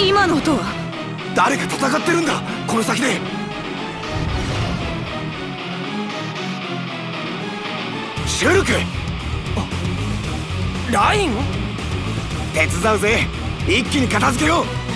今の音は？誰か戦ってるんだ？この先で。シュルク！ライン？手伝うぜ。一気に片付けよう。